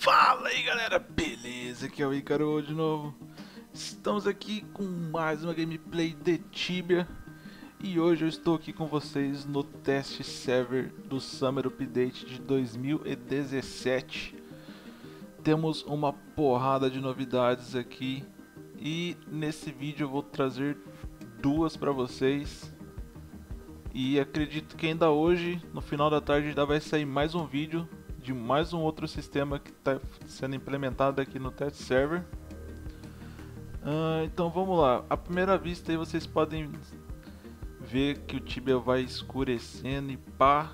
Fala aí galera, beleza? Aqui é o Icaro de novo. Estamos aqui com mais uma gameplay de Tibia e hoje eu estou aqui com vocês no teste server do Summer Update de 2017. Temos uma porrada de novidades aqui e nesse vídeo eu vou trazer duas para vocês. E acredito que ainda hoje, no final da tarde, ainda vai sair mais um vídeo de mais um outro sistema que está sendo implementado aqui no test server. Uh, então vamos lá. À primeira vista aí vocês podem ver que o Tibia vai escurecendo e pá.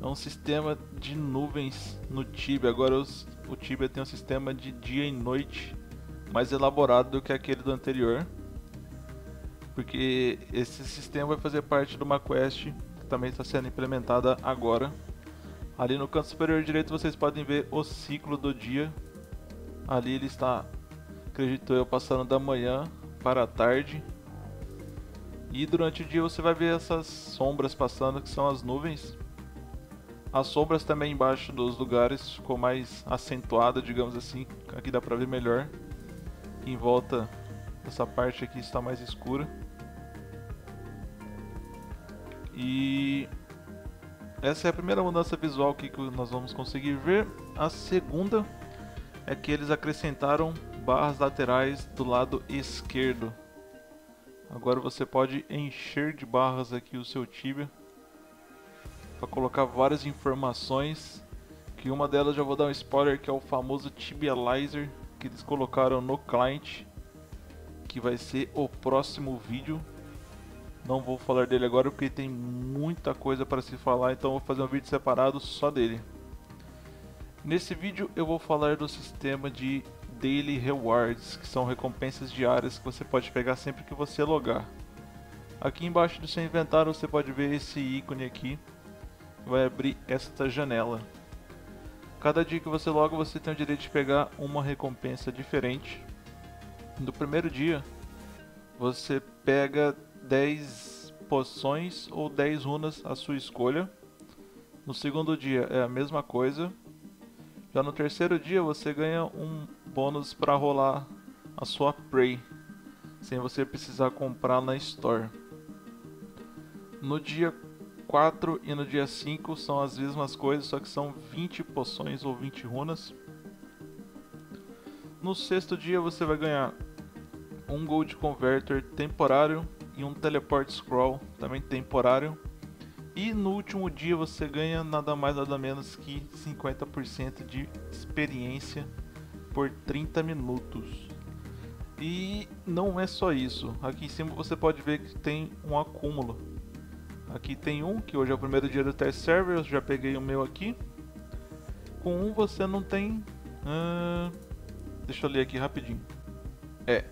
É um sistema de nuvens no Tibia. Agora os, o Tibia tem um sistema de dia e noite mais elaborado do que aquele do anterior. Porque esse sistema vai fazer parte de uma quest que também está sendo implementada agora. Ali no canto superior direito vocês podem ver o ciclo do dia. Ali ele está, acredito eu, passando da manhã para a tarde. E durante o dia você vai ver essas sombras passando, que são as nuvens. As sombras também embaixo dos lugares ficou mais acentuada, digamos assim. Aqui dá pra ver melhor. Em volta dessa parte aqui está mais escura. E essa é a primeira mudança visual que nós vamos conseguir ver. A segunda é que eles acrescentaram barras laterais do lado esquerdo. Agora você pode encher de barras aqui o seu Tibia para colocar várias informações. Que uma delas já vou dar um spoiler que é o famoso Tibializer que eles colocaram no client, que vai ser o próximo vídeo não vou falar dele agora porque tem muita coisa para se falar, então vou fazer um vídeo separado só dele. Nesse vídeo eu vou falar do sistema de Daily Rewards, que são recompensas diárias que você pode pegar sempre que você logar. Aqui embaixo do seu inventário você pode ver esse ícone aqui, vai abrir esta janela. Cada dia que você loga você tem o direito de pegar uma recompensa diferente. No primeiro dia você pega 10 poções ou 10 runas à sua escolha. No segundo dia é a mesma coisa. Já no terceiro dia você ganha um bônus para rolar a sua Prey, sem você precisar comprar na Store. No dia 4 e no dia 5 são as mesmas coisas, só que são 20 poções ou 20 runas. No sexto dia você vai ganhar um Gold Converter temporário e um Teleport Scroll, também temporário. E no último dia você ganha nada mais nada menos que 50% de experiência por 30 minutos. E não é só isso. Aqui em cima você pode ver que tem um acúmulo. Aqui tem um, que hoje é o primeiro dia do test server, eu já peguei o meu aqui. Com um você não tem... Uh, deixa eu ler aqui rapidinho. É,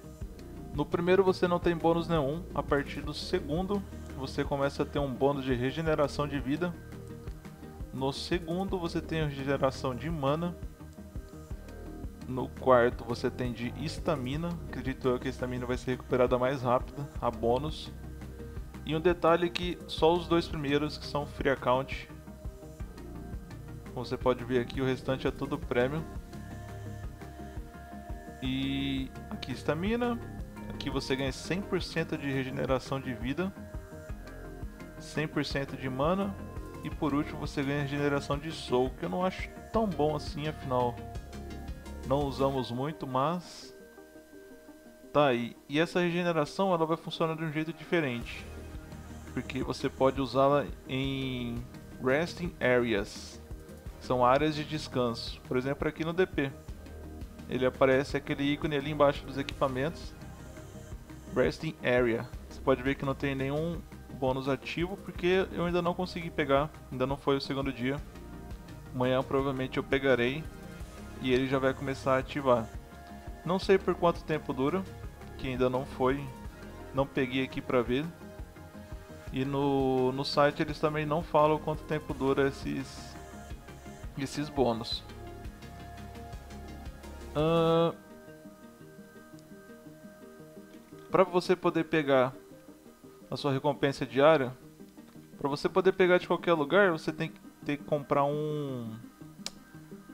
no primeiro você não tem bônus nenhum, a partir do segundo você começa a ter um bônus de regeneração de vida. No segundo você tem regeneração de mana. No quarto você tem de estamina, acredito eu que a estamina vai ser recuperada mais rápida, a bônus. E um detalhe que só os dois primeiros que são free account. Como você pode ver aqui, o restante é tudo prêmio. E aqui estamina, Aqui você ganha 100% de regeneração de vida, 100% de mana e por último você ganha regeneração de soul, que eu não acho tão bom assim, afinal não usamos muito, mas tá aí. E essa regeneração ela vai funcionar de um jeito diferente, porque você pode usá-la em resting areas, são áreas de descanso. Por exemplo, aqui no DP, ele aparece aquele ícone ali embaixo dos equipamentos Resting Area. Você pode ver que não tem nenhum bônus ativo porque eu ainda não consegui pegar, ainda não foi o segundo dia. Amanhã provavelmente eu pegarei e ele já vai começar a ativar. Não sei por quanto tempo dura, que ainda não foi, não peguei aqui pra ver. E no, no site eles também não falam quanto tempo dura esses, esses bônus. Uh, para você poder pegar a sua recompensa diária, para você poder pegar de qualquer lugar, você tem que ter que comprar um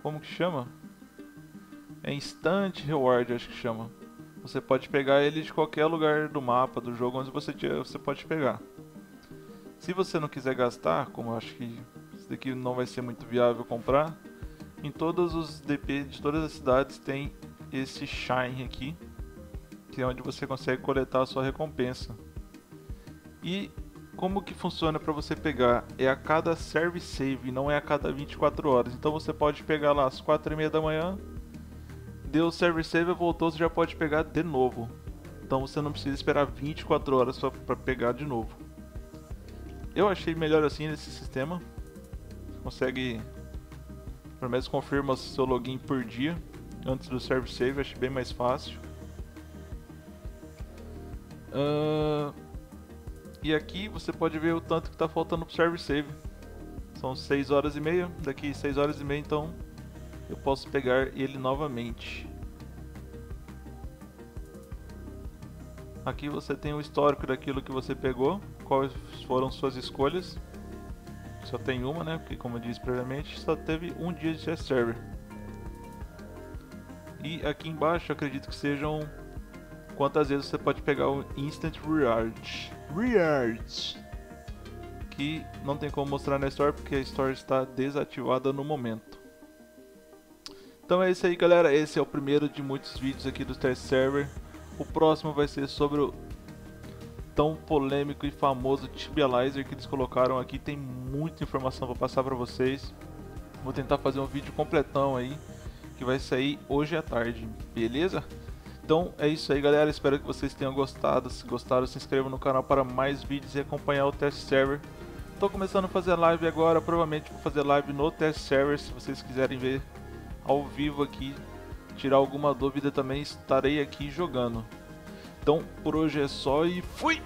como que chama? É Instant Reward, acho que chama. Você pode pegar ele de qualquer lugar do mapa, do jogo, onde você, você pode pegar. Se você não quiser gastar, como eu acho que isso daqui não vai ser muito viável comprar, em todos os DP de todas as cidades tem esse Shine aqui, que é onde você consegue coletar a sua recompensa. E como que funciona para você pegar? É a cada service save, não é a cada 24 horas. Então você pode pegar lá às 4 e meia da manhã, deu o service save, voltou, você já pode pegar de novo. Então você não precisa esperar 24 horas para pegar de novo. Eu achei melhor assim nesse sistema. Você consegue, pelo menos confirma seu login por dia antes do service save, achei bem mais fácil. Uh, e aqui você pode ver o tanto que está faltando para o service save. São 6 horas e meia, daqui 6 horas e meia então eu posso pegar ele novamente. Aqui você tem o histórico daquilo que você pegou, quais foram suas escolhas. Só tem uma, né? Porque como eu disse previamente, só teve um dia de test server. E aqui embaixo acredito que sejam quantas vezes você pode pegar o Instant Reward. Reward! Que não tem como mostrar na Store porque a Store está desativada no momento. Então é isso aí galera, esse é o primeiro de muitos vídeos aqui do Test Server. O próximo vai ser sobre o tão polêmico e famoso Tibializer que eles colocaram aqui. Tem muita informação para passar para vocês. Vou tentar fazer um vídeo completão aí, que vai sair hoje à tarde, beleza? Então é isso aí galera, espero que vocês tenham gostado. Se gostaram, se inscrevam no canal para mais vídeos e acompanhar o Test Server. Estou começando a fazer live agora, provavelmente vou fazer live no Test Server, se vocês quiserem ver ao vivo aqui. Tirar alguma dúvida também estarei aqui jogando. Então por hoje é só e fui!